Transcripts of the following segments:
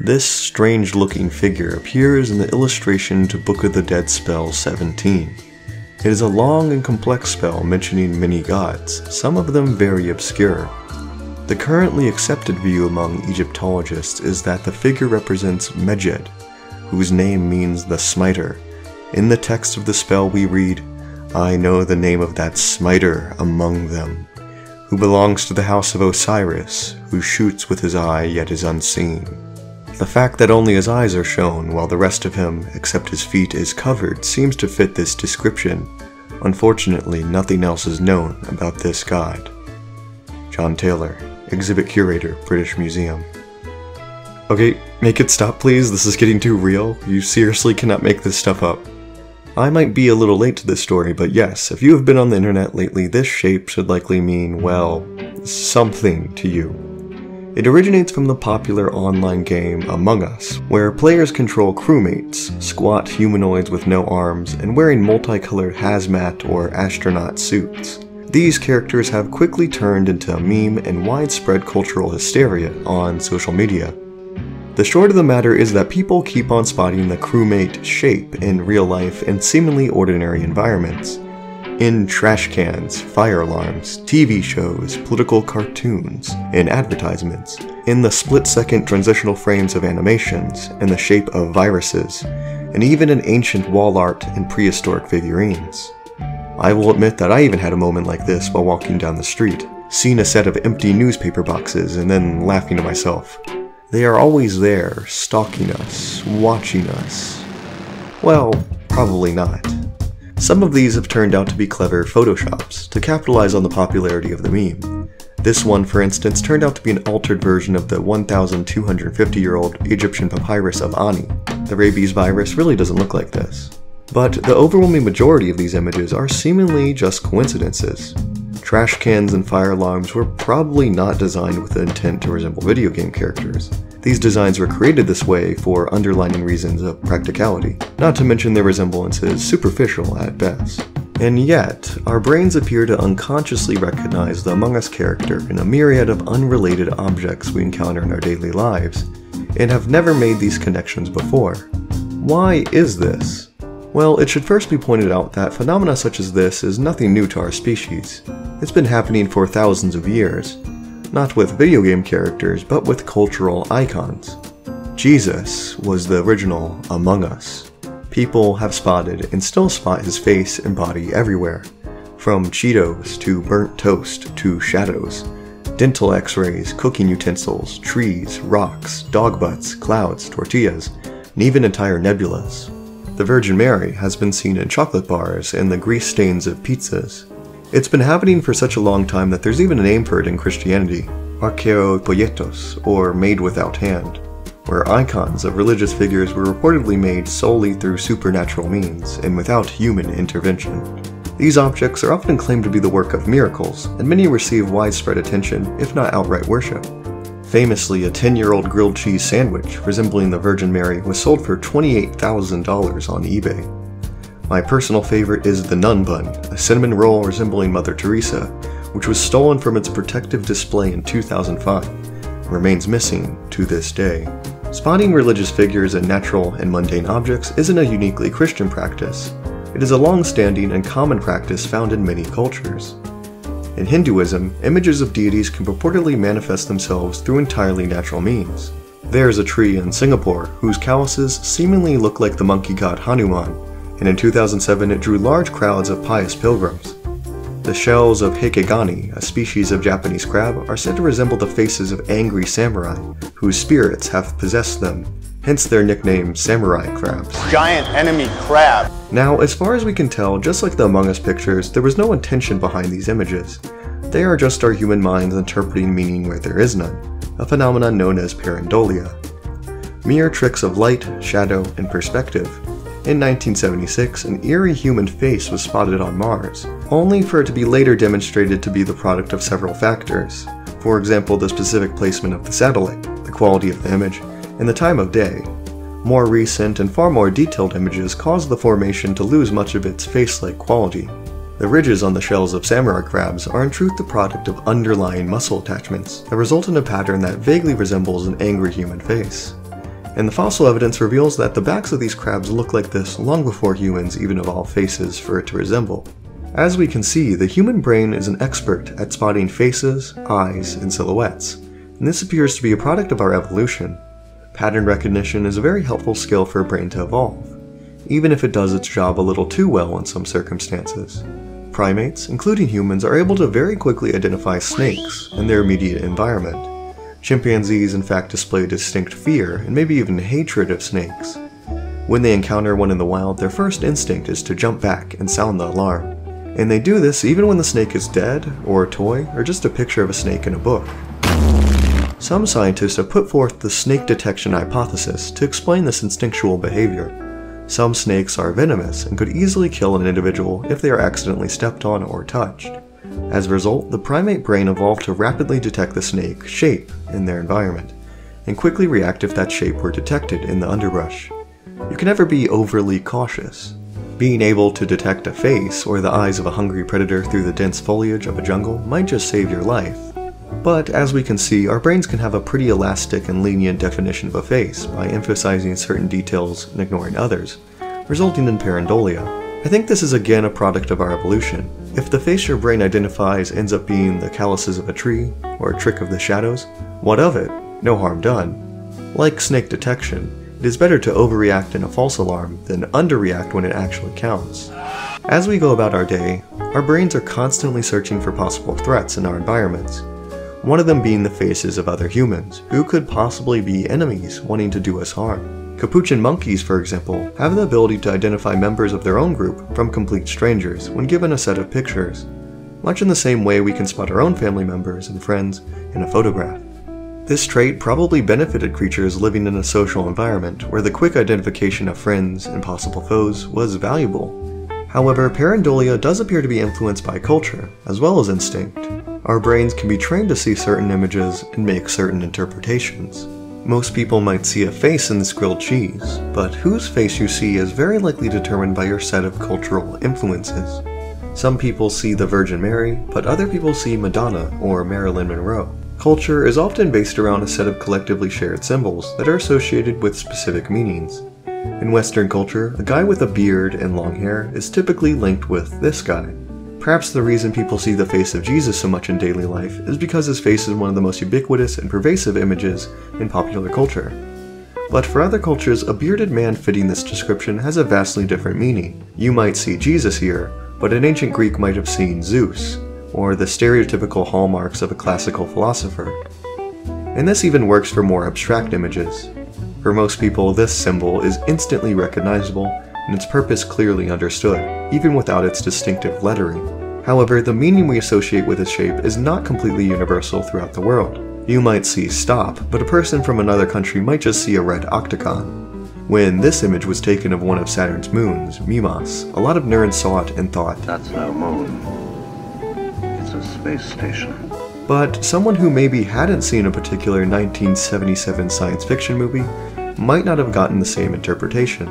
This strange looking figure appears in the illustration to Book of the Dead spell 17. It is a long and complex spell mentioning many gods, some of them very obscure. The currently accepted view among Egyptologists is that the figure represents Medjed, whose name means the smiter. In the text of the spell we read, I know the name of that smiter among them, who belongs to the house of Osiris, who shoots with his eye yet is unseen. The fact that only his eyes are shown while the rest of him, except his feet, is covered seems to fit this description. Unfortunately, nothing else is known about this god. John Taylor, Exhibit Curator, British Museum. Okay, make it stop please, this is getting too real. You seriously cannot make this stuff up. I might be a little late to this story, but yes, if you have been on the internet lately, this shape should likely mean, well, something to you. It originates from the popular online game Among Us, where players control crewmates, squat humanoids with no arms, and wearing multicolored hazmat or astronaut suits. These characters have quickly turned into a meme and widespread cultural hysteria on social media. The short of the matter is that people keep on spotting the crewmate shape in real life in seemingly ordinary environments, in trash cans, fire alarms, TV shows, political cartoons, in advertisements, in the split-second transitional frames of animations, in the shape of viruses, and even in ancient wall art and prehistoric figurines. I will admit that I even had a moment like this while walking down the street, seeing a set of empty newspaper boxes and then laughing to myself. They are always there, stalking us, watching us. Well, probably not. Some of these have turned out to be clever photoshops to capitalize on the popularity of the meme. This one, for instance, turned out to be an altered version of the 1,250 year old Egyptian papyrus of Ani. The rabies virus really doesn't look like this. But the overwhelming majority of these images are seemingly just coincidences. Trash cans and fire alarms were probably not designed with the intent to resemble video game characters. These designs were created this way for underlining reasons of practicality, not to mention their resemblance is superficial at best. And yet, our brains appear to unconsciously recognize the Among Us character in a myriad of unrelated objects we encounter in our daily lives, and have never made these connections before. Why is this? Well, it should first be pointed out that phenomena such as this is nothing new to our species. It's been happening for thousands of years, not with video game characters, but with cultural icons. Jesus was the original Among Us. People have spotted and still spot his face and body everywhere, from Cheetos to burnt toast to shadows, dental x-rays, cooking utensils, trees, rocks, dog butts, clouds, tortillas, and even entire nebulas. The Virgin Mary has been seen in chocolate bars and the grease stains of pizzas, it's been happening for such a long time that there's even a name for it in Christianity, acheiropoietos, or made without hand, where icons of religious figures were reportedly made solely through supernatural means and without human intervention. These objects are often claimed to be the work of miracles, and many receive widespread attention, if not outright worship. Famously, a 10 year old grilled cheese sandwich resembling the Virgin Mary was sold for $28,000 on eBay. My personal favorite is the Nun Bun, a cinnamon roll resembling Mother Teresa, which was stolen from its protective display in 2005 and remains missing to this day. Spotting religious figures and natural and mundane objects isn't a uniquely Christian practice. It is a long-standing and common practice found in many cultures. In Hinduism, images of deities can purportedly manifest themselves through entirely natural means. There is a tree in Singapore whose calluses seemingly look like the monkey god Hanuman, and in 2007 it drew large crowds of pious pilgrims. The shells of Heikegani, a species of Japanese crab, are said to resemble the faces of angry samurai, whose spirits have possessed them, hence their nickname samurai crabs. Giant enemy crab. Now, as far as we can tell, just like the Among Us pictures, there was no intention behind these images. They are just our human minds interpreting meaning where there is none, a phenomenon known as pareidolia. Mere tricks of light, shadow, and perspective, in 1976, an eerie human face was spotted on Mars, only for it to be later demonstrated to be the product of several factors. For example, the specific placement of the satellite, the quality of the image, and the time of day. More recent and far more detailed images caused the formation to lose much of its face-like quality. The ridges on the shells of samurai crabs are in truth the product of underlying muscle attachments that result in a pattern that vaguely resembles an angry human face. And the fossil evidence reveals that the backs of these crabs look like this long before humans even evolved faces for it to resemble. As we can see, the human brain is an expert at spotting faces, eyes, and silhouettes, and this appears to be a product of our evolution. Pattern recognition is a very helpful skill for a brain to evolve, even if it does its job a little too well in some circumstances. Primates, including humans, are able to very quickly identify snakes and their immediate environment. Chimpanzees in fact display distinct fear and maybe even hatred of snakes. When they encounter one in the wild, their first instinct is to jump back and sound the alarm. And they do this even when the snake is dead, or a toy, or just a picture of a snake in a book. Some scientists have put forth the snake detection hypothesis to explain this instinctual behavior. Some snakes are venomous and could easily kill an individual if they are accidentally stepped on or touched. As a result, the primate brain evolved to rapidly detect the snake shape in their environment, and quickly react if that shape were detected in the underbrush. You can never be overly cautious. Being able to detect a face or the eyes of a hungry predator through the dense foliage of a jungle might just save your life. But as we can see, our brains can have a pretty elastic and lenient definition of a face by emphasizing certain details and ignoring others, resulting in pareidolia, I think this is again a product of our evolution. If the face your brain identifies ends up being the calluses of a tree, or a trick of the shadows, what of it? No harm done. Like snake detection, it is better to overreact in a false alarm than underreact when it actually counts. As we go about our day, our brains are constantly searching for possible threats in our environments. One of them being the faces of other humans, who could possibly be enemies wanting to do us harm. Capuchin monkeys, for example, have the ability to identify members of their own group from complete strangers when given a set of pictures, much in the same way we can spot our own family members and friends in a photograph. This trait probably benefited creatures living in a social environment where the quick identification of friends and possible foes was valuable. However, pareidolia does appear to be influenced by culture, as well as instinct. Our brains can be trained to see certain images and make certain interpretations. Most people might see a face in this grilled cheese, but whose face you see is very likely determined by your set of cultural influences. Some people see the Virgin Mary, but other people see Madonna or Marilyn Monroe. Culture is often based around a set of collectively shared symbols that are associated with specific meanings. In Western culture, a guy with a beard and long hair is typically linked with this guy, Perhaps the reason people see the face of Jesus so much in daily life is because his face is one of the most ubiquitous and pervasive images in popular culture. But for other cultures, a bearded man fitting this description has a vastly different meaning. You might see Jesus here, but an ancient Greek might have seen Zeus, or the stereotypical hallmarks of a classical philosopher. And this even works for more abstract images. For most people, this symbol is instantly recognizable and its purpose clearly understood, even without its distinctive lettering. However, the meaning we associate with its shape is not completely universal throughout the world. You might see stop, but a person from another country might just see a red octagon. When this image was taken of one of Saturn's moons, Mimas, a lot of nerds saw it and thought, That's no moon. It's a space station. But someone who maybe hadn't seen a particular 1977 science fiction movie might not have gotten the same interpretation.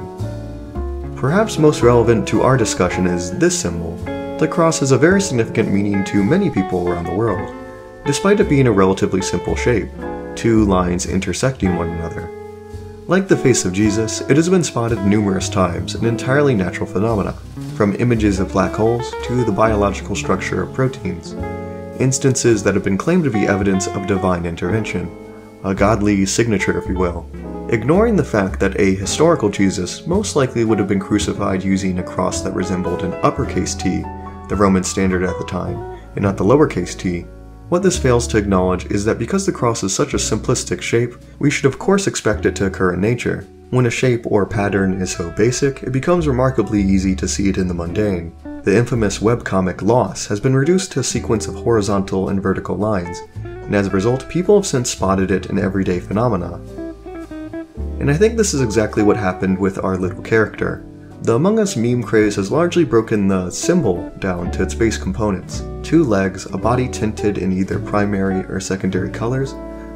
Perhaps most relevant to our discussion is this symbol, the cross has a very significant meaning to many people around the world, despite it being a relatively simple shape, two lines intersecting one another. Like the face of Jesus, it has been spotted numerous times, an entirely natural phenomena, from images of black holes to the biological structure of proteins, instances that have been claimed to be evidence of divine intervention, a godly signature if you will, ignoring the fact that a historical Jesus most likely would have been crucified using a cross that resembled an uppercase T the Roman standard at the time, and not the lowercase t, what this fails to acknowledge is that because the cross is such a simplistic shape, we should of course expect it to occur in nature. When a shape or pattern is so basic, it becomes remarkably easy to see it in the mundane. The infamous webcomic Loss has been reduced to a sequence of horizontal and vertical lines, and as a result, people have since spotted it in everyday phenomena. And I think this is exactly what happened with our little character. The Among Us meme craze has largely broken the symbol down to its base components. Two legs, a body tinted in either primary or secondary colors,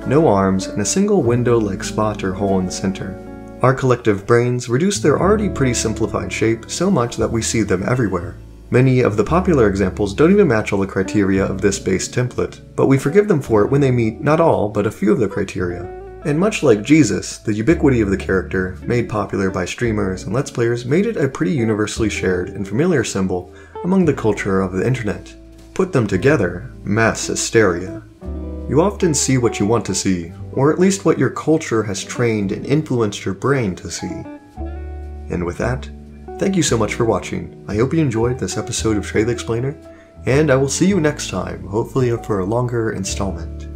no arms, and a single window-like spot or hole in the center. Our collective brains reduce their already pretty simplified shape so much that we see them everywhere. Many of the popular examples don't even match all the criteria of this base template, but we forgive them for it when they meet not all, but a few of the criteria. And much like Jesus, the ubiquity of the character, made popular by streamers and Let's Players, made it a pretty universally shared and familiar symbol among the culture of the internet. Put them together, mass hysteria. You often see what you want to see, or at least what your culture has trained and influenced your brain to see. And with that, thank you so much for watching. I hope you enjoyed this episode of Trey the Explainer, and I will see you next time, hopefully for a longer installment.